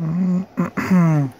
嗯嗯嗯。